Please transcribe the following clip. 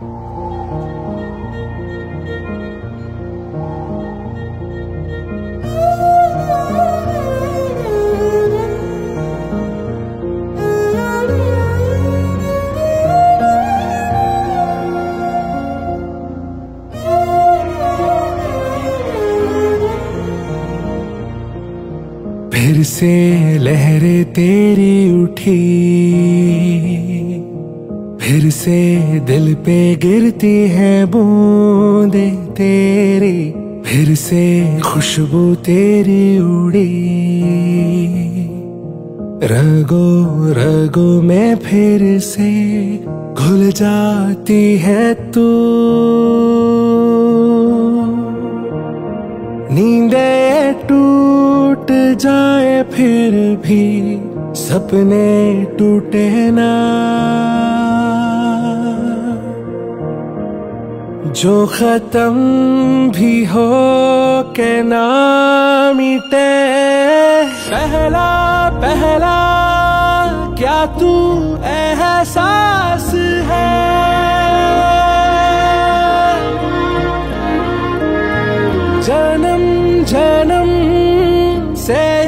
फिर से लहरें तेरी उठी। फिर से दिल पे गिरती है बूंदे तेरी, फिर से खुशबू तेरी उड़ी। रगो रगो में फिर से घुल जाती है तू। नींदे टूट जाए फिर भी सपने टूटे ना। जो खत्म भी हो के नाम मिटे पहला पहला, क्या तू एहसास है? जन्म जन्म से